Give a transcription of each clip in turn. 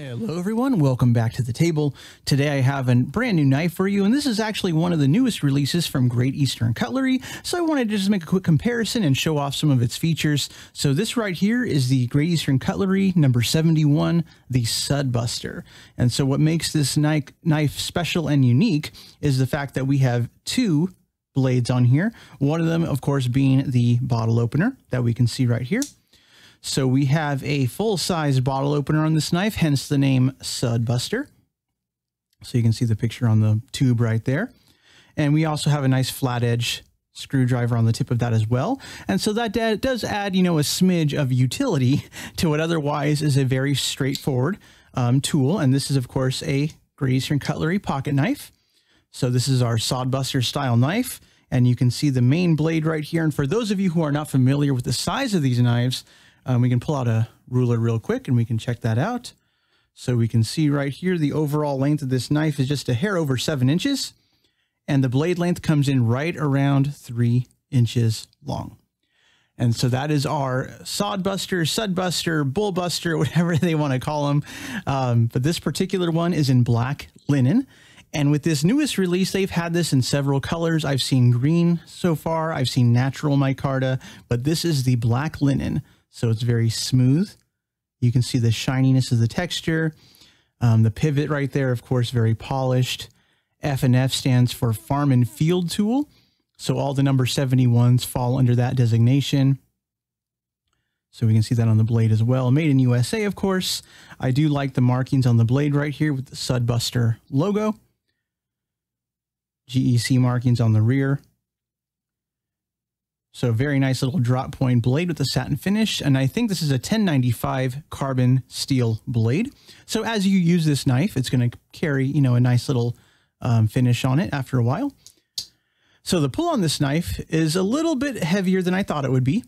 Hello everyone, welcome back to the table. Today I have a brand new knife for you and this is actually one of the newest releases from Great Eastern Cutlery. So I wanted to just make a quick comparison and show off some of its features. So this right here is the Great Eastern Cutlery number 71, the Sudbuster. And so what makes this knife, knife special and unique is the fact that we have two blades on here. One of them of course being the bottle opener that we can see right here. So we have a full-size bottle opener on this knife, hence the name Sudbuster. So you can see the picture on the tube right there. And we also have a nice flat edge screwdriver on the tip of that as well. And so that does add, you know, a smidge of utility to what otherwise is a very straightforward um, tool. And this is, of course, a Great Eastern Cutlery pocket knife. So this is our Sodbuster style knife. And you can see the main blade right here. And for those of you who are not familiar with the size of these knives, um, we can pull out a ruler real quick and we can check that out. So we can see right here, the overall length of this knife is just a hair over seven inches. And the blade length comes in right around three inches long. And so that is our sodbuster, sudbuster, bullbuster, whatever they want to call them. Um, but this particular one is in black linen. And with this newest release, they've had this in several colors. I've seen green so far. I've seen natural micarta, but this is the black linen. So it's very smooth. You can see the shininess of the texture. Um, the pivot right there, of course, very polished. F and F stands for Farm and Field Tool. So all the number 71s fall under that designation. So we can see that on the blade as well. Made in USA, of course. I do like the markings on the blade right here with the Sudbuster logo. GEC markings on the rear. So very nice little drop point blade with a satin finish. And I think this is a 1095 carbon steel blade. So as you use this knife, it's going to carry, you know, a nice little um, finish on it after a while. So the pull on this knife is a little bit heavier than I thought it would be.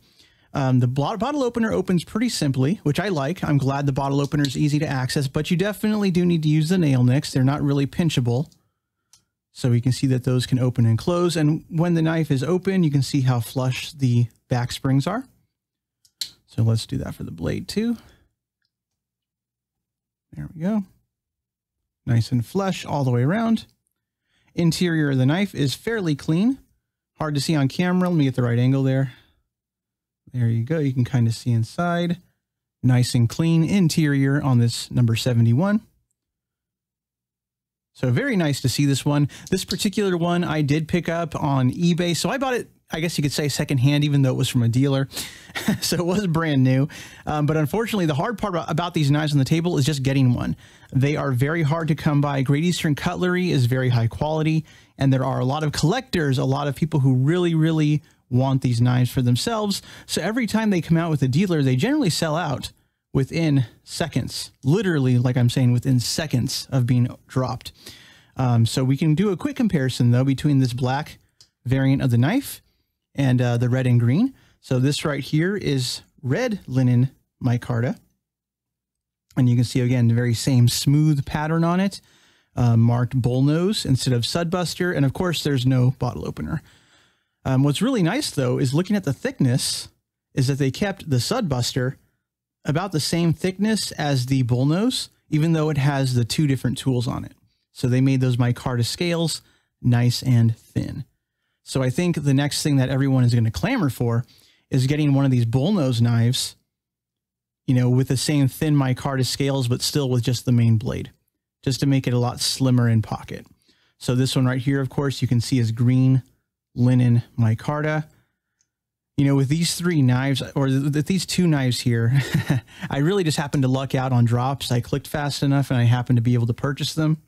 Um, the bottle opener opens pretty simply, which I like. I'm glad the bottle opener is easy to access, but you definitely do need to use the nail nicks. They're not really pinchable. So we can see that those can open and close. And when the knife is open, you can see how flush the back springs are. So let's do that for the blade too. There we go. Nice and flush all the way around. Interior of the knife is fairly clean. Hard to see on camera. Let me get the right angle there. There you go. You can kind of see inside. Nice and clean interior on this number 71. So very nice to see this one. This particular one I did pick up on eBay. So I bought it, I guess you could say secondhand, even though it was from a dealer. so it was brand new. Um, but unfortunately, the hard part about these knives on the table is just getting one. They are very hard to come by. Great Eastern Cutlery is very high quality. And there are a lot of collectors, a lot of people who really, really want these knives for themselves. So every time they come out with a dealer, they generally sell out within seconds, literally, like I'm saying, within seconds of being dropped. Um, so we can do a quick comparison though between this black variant of the knife and uh, the red and green. So this right here is red linen micarta. And you can see again, the very same smooth pattern on it, uh, marked bullnose instead of sudbuster. And of course, there's no bottle opener. Um, what's really nice though is looking at the thickness is that they kept the sudbuster about the same thickness as the bullnose, even though it has the two different tools on it. So they made those micarta scales nice and thin. So I think the next thing that everyone is going to clamor for is getting one of these bullnose knives, you know, with the same thin micarta scales, but still with just the main blade, just to make it a lot slimmer in pocket. So this one right here, of course, you can see is green linen micarta you know, with these three knives or th these two knives here, I really just happened to luck out on drops. I clicked fast enough and I happened to be able to purchase them.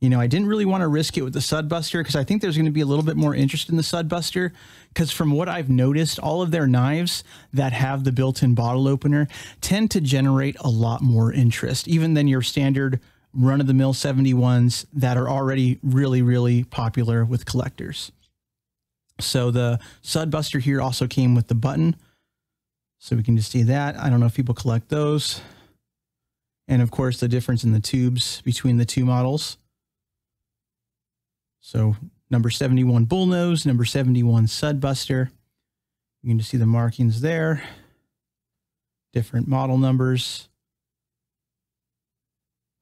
You know, I didn't really want to risk it with the Sudbuster because I think there's going to be a little bit more interest in the Sudbuster because from what I've noticed, all of their knives that have the built-in bottle opener tend to generate a lot more interest, even than your standard run-of-the-mill 71s that are already really, really popular with collectors. So the Sudbuster here also came with the button. So we can just see that. I don't know if people collect those. And of course, the difference in the tubes between the two models. So number 71 bullnose, number 71 Sudbuster. You can just see the markings there. Different model numbers.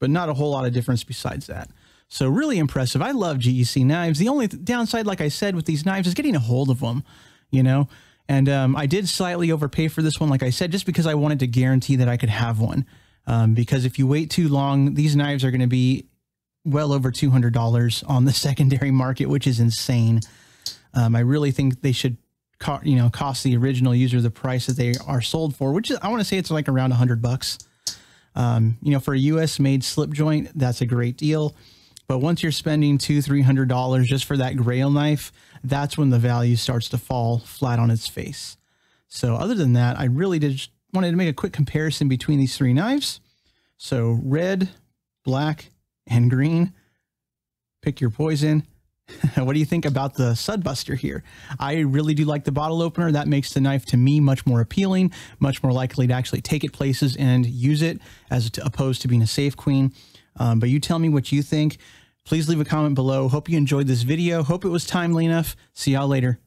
but not a whole lot of difference besides that. So really impressive. I love GEC knives. The only downside, like I said, with these knives is getting a hold of them, you know. And um, I did slightly overpay for this one, like I said, just because I wanted to guarantee that I could have one. Um, because if you wait too long, these knives are going to be well over $200 on the secondary market, which is insane. Um, I really think they should, you know, cost the original user the price that they are sold for, which is, I want to say it's like around 100 bucks. Um, you know, for a U.S. made slip joint, that's a great deal. But once you're spending two, three hundred dollars just for that Grail knife, that's when the value starts to fall flat on its face. So other than that, I really did wanted to make a quick comparison between these three knives. So red, black, and green. Pick your poison. what do you think about the Sudbuster here? I really do like the bottle opener. That makes the knife to me much more appealing, much more likely to actually take it places and use it as opposed to being a safe queen. Um, but you tell me what you think. Please leave a comment below. Hope you enjoyed this video. Hope it was timely enough. See y'all later.